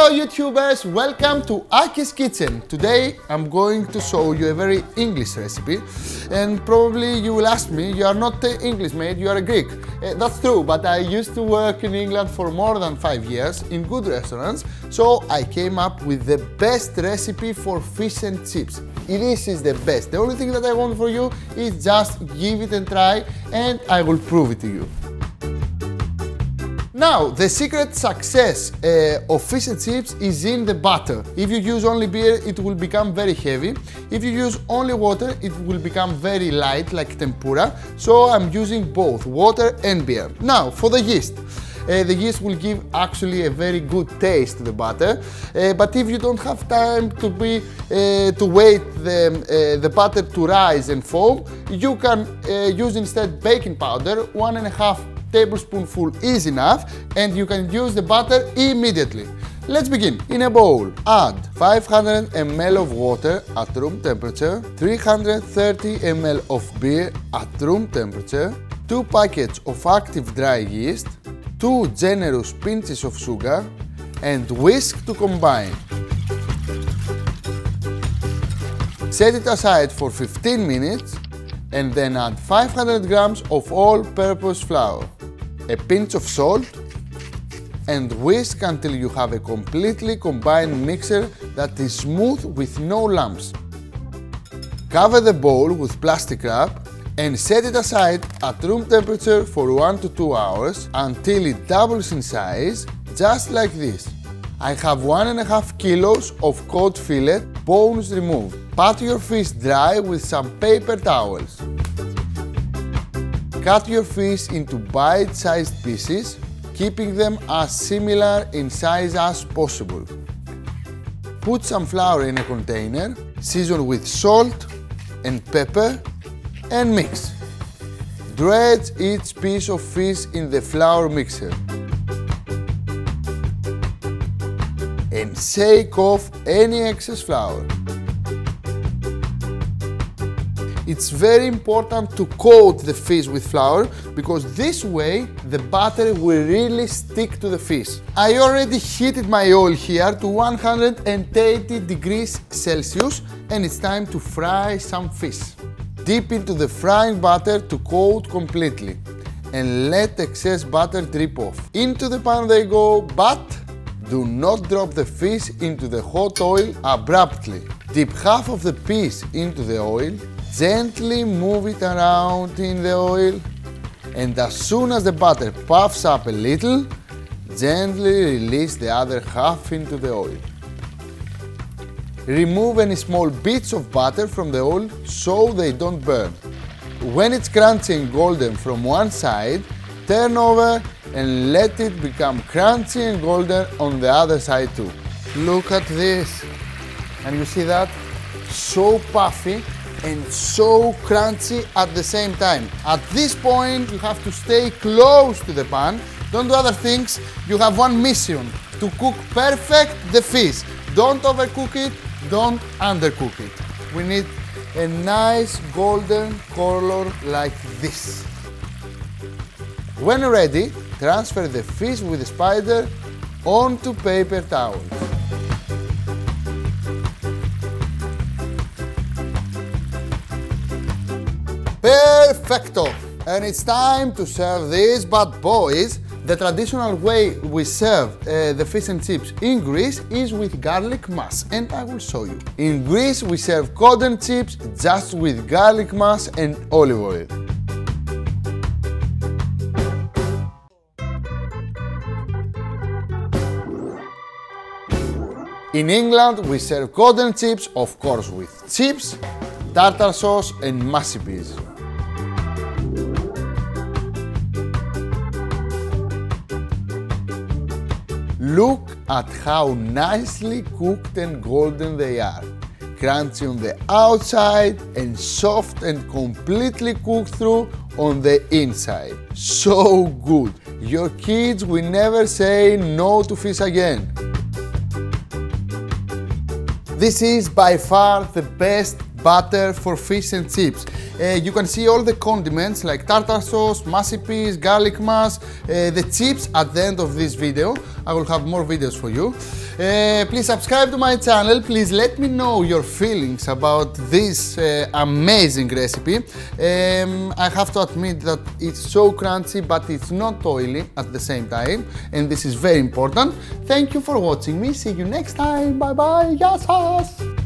Hello YouTubers, welcome to Aki's Kitchen. Today I'm going to show you a very English recipe and probably you will ask me, you are not English mate, you are a Greek. Uh, that's true, but I used to work in England for more than five years in good restaurants, so I came up with the best recipe for fish and chips. This is the best. The only thing that I want for you is just give it a try and I will prove it to you. Now, the secret success uh, of fish and chips is in the batter. If you use only beer, it will become very heavy. If you use only water, it will become very light, like tempura. So I'm using both water and beer. Now, for the yeast. Uh, the yeast will give actually a very good taste to the batter. Uh, but if you don't have time to be uh, to wait the, uh, the batter to rise and foam, you can uh, use instead baking powder, one and a half tablespoonful is enough and you can use the batter immediately. Let's begin. In a bowl, add 500 ml of water at room temperature, 330 ml of beer at room temperature, 2 packets of active dry yeast, 2 generous pinches of sugar and whisk to combine. Set it aside for 15 minutes and then add 500 grams of all-purpose flour a pinch of salt and whisk until you have a completely combined mixture that is smooth with no lumps. Cover the bowl with plastic wrap and set it aside at room temperature for 1 to 2 hours until it doubles in size, just like this. I have 1.5 kilos of cod fillet, bones removed. Pat your fish dry with some paper towels. Cut your fish into bite-sized pieces, keeping them as similar in size as possible. Put some flour in a container, season with salt and pepper and mix. Dredge each piece of fish in the flour mixer. And shake off any excess flour. It's very important to coat the fish with flour because this way the batter will really stick to the fish. I already heated my oil here to 180 degrees Celsius and it's time to fry some fish. Dip into the frying batter to coat completely and let excess batter drip off. Into the pan they go, but do not drop the fish into the hot oil abruptly. Dip half of the piece into the oil Gently move it around in the oil and as soon as the batter puffs up a little, gently release the other half into the oil. Remove any small bits of batter from the oil so they don't burn. When it's crunchy and golden from one side, turn over and let it become crunchy and golden on the other side too. Look at this. And you see that? So puffy and so crunchy at the same time. At this point, you have to stay close to the pan. Don't do other things. You have one mission, to cook perfect the fish. Don't overcook it, don't undercook it. We need a nice golden color like this. When ready, transfer the fish with the spider onto paper towels. Perfecto! And it's time to serve these bad boys. The traditional way we serve uh, the fish and chips in Greece is with garlic mass, and I will show you. In Greece, we serve cotton chips just with garlic mass and olive oil. In England, we serve cotton chips, of course, with chips, tartar sauce, and mushy peas. Look at how nicely cooked and golden they are. Crunchy on the outside and soft and completely cooked through on the inside. So good. Your kids will never say no to fish again. This is by far the best batter for fish and chips. Uh, you can see all the condiments like tartar sauce, masterpiece, garlic mass, uh, the chips at the end of this video. I will have more videos for you. Uh, please subscribe to my channel. Please let me know your feelings about this uh, amazing recipe. Um, I have to admit that it's so crunchy, but it's not oily at the same time, and this is very important. Thank you for watching me. See you next time. Bye bye. Yes.